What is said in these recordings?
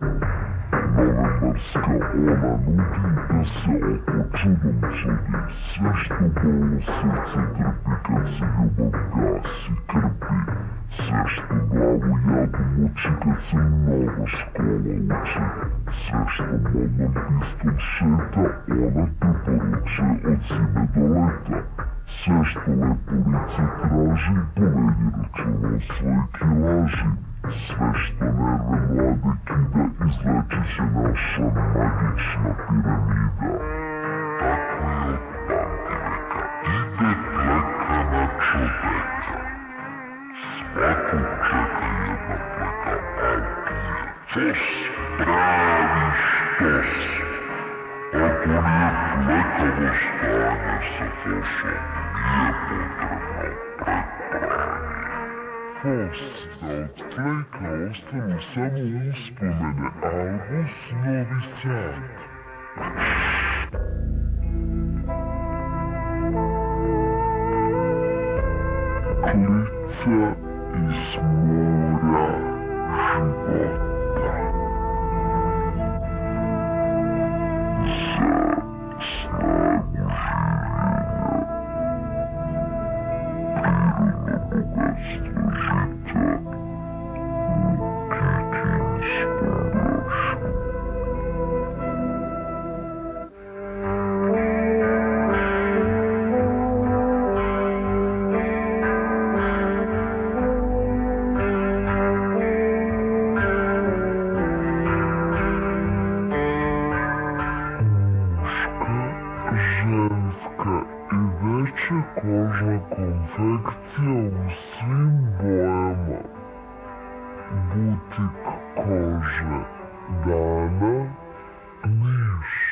Monarca Ona nunca empeceu Почудом чудес, все, что было в сердце трепет от силы газ и крепи. Все, что дало яду мучикаться много школа учи. Все, что мало пистом шита, она ты поручи от себе до лета. Все, что лет полиции тражи, полени ручила свои килажи. Sweśte nerwy młady kida i zleczy się nasza magiczna piramida. Tak mi odpam Idę fleka na człowieka. Smaku czeka jedna fleka autuje. Co sprawisz tos? Ogólnie fleka dostanie se. Fleka ostanu samo uspomene, Albus Novi Sad. Klica iz mora života. Наша кожна конфекція у свім боема. Бутик кожи Дана Миш.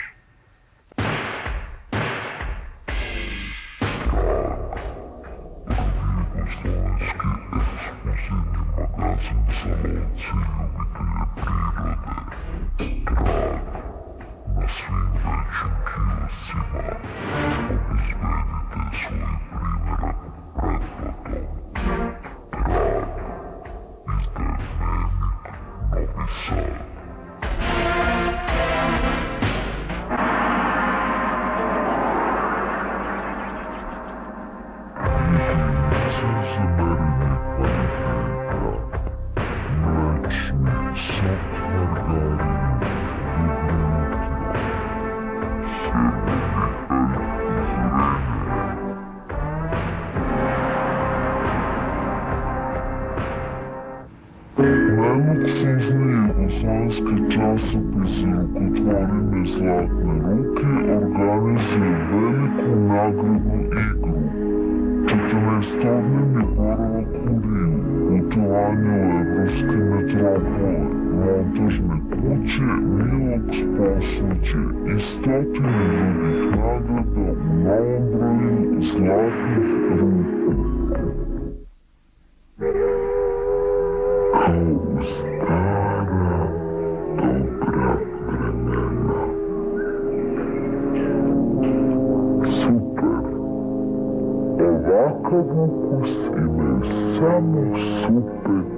османски часописи, рукотворени златни руки, органи за велико наградно игру. 14-годни Егорова Корил, утиланил европски метрополи, монтажни куче, милок спонсорче и стотини других награда в новом брою руку. kogo pust i super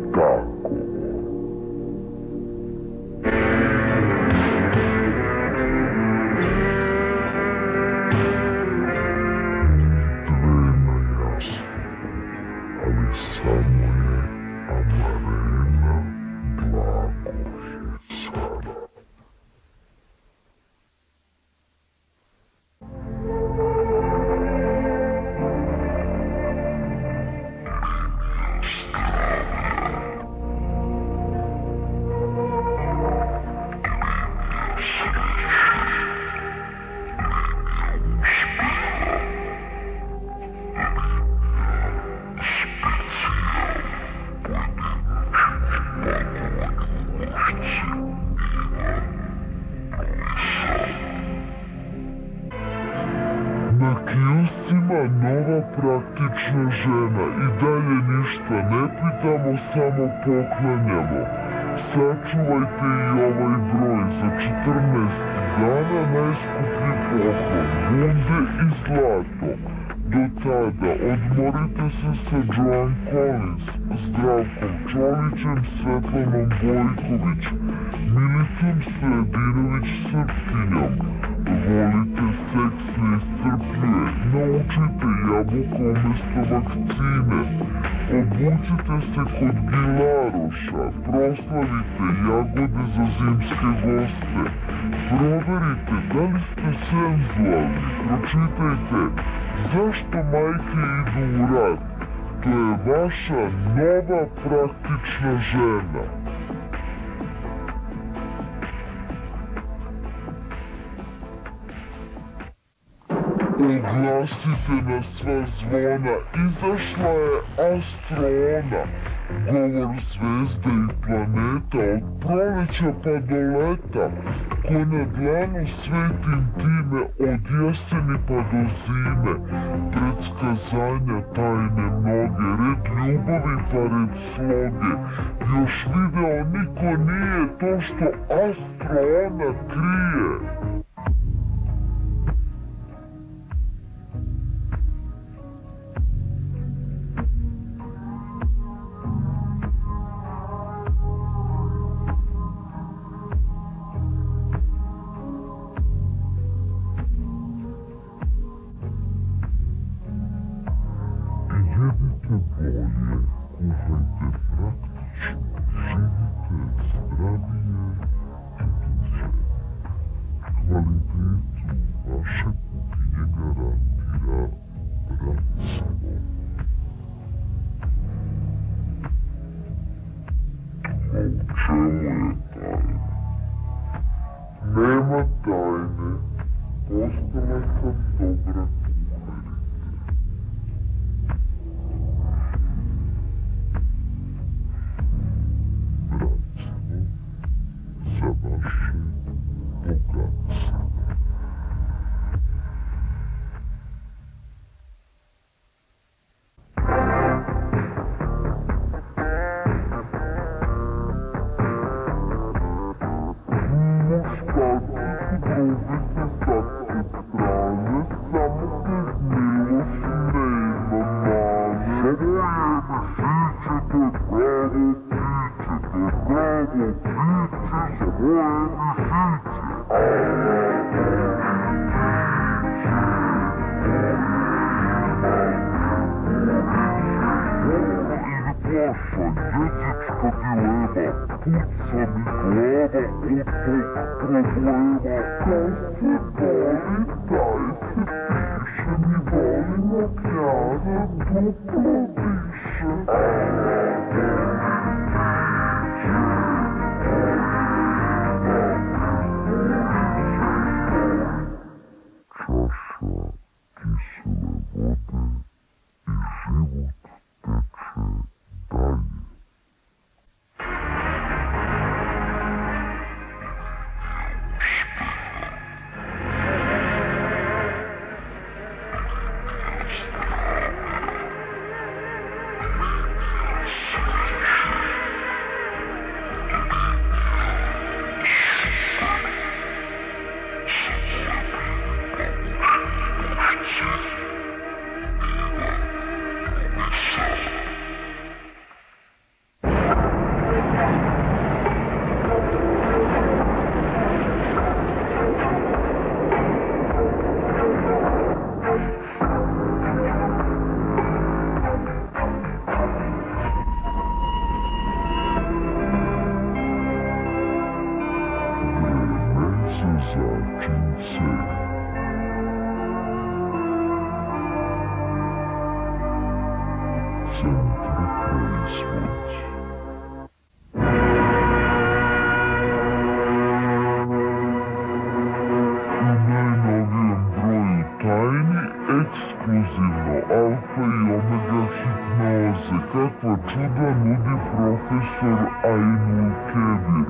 praktična žena i dalje ništa ne pitamo, samo poklanjamo. Sačuvajte i ovaj broj za 14 dana najskuplji poklon, bunde i zlato. Do tada odmorite se sa Joan Collins, Zdravkom Čolićem, Svetlanom Bojković, Milicom Ilicom Stojadinović Srpkinjom. Volite seks ne iscrpljuje, naučite jabuka umesto vakcine. Obucite se kod Gilaroša, proslavite jagode za zimske goste. Proverite da li ste senzualni, pročitajte zašto majke idu u rat. To je vaša nova praktična žena. Oglasite na sva zvona, izašla je Astroona, govor zvezda i planeta, od proleća pa do leta, ko na dlanu svetim time, od jeseni pa do zime, predskazanja tajne mnoge, red ljubavi pa red sloge, još video niko nije to što Astroona krije. Charlie ответите, мой пишите. Ваша детечка дилема, путь сами глава, отток проблема. Кай се боли, дай се пише, не боли на княза, дупло дише. Ekskluzivno alfa i omega hipnoze, kakva čuda nudi profesor Ainul Kebir,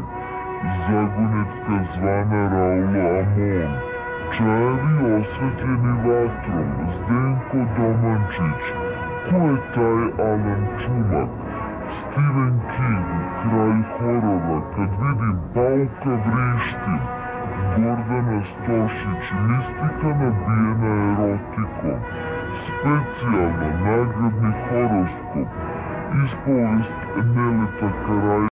zagonetka zvana Raulo Amon, čajevi osvetljeni vatrom, Zdenko Domančić, ko je taj Alan Čumak, Stephen King, kralj horora, kad vidim pauka vrištim, Gordana Stošić, mistika nabijena erotikom, specijalno nagradni horoskop, ispovest Neleta Karaj